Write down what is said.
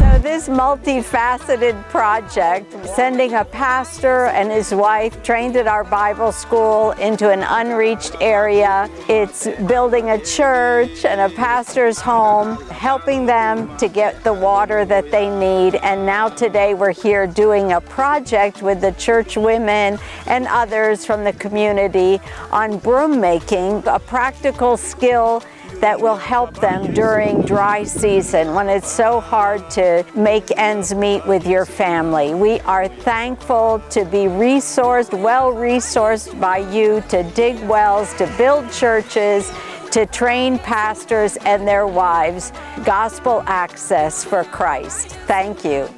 So this multifaceted project, sending a pastor and his wife trained at our Bible school into an unreached area. It's building a church and a pastor's home, helping them to get the water that they need. And now today we're here doing a project with the church women and others from the community on broom making, a practical skill that will help them during dry season when it's so hard to make ends meet with your family. We are thankful to be resourced, well resourced by you to dig wells, to build churches, to train pastors and their wives. Gospel access for Christ. Thank you.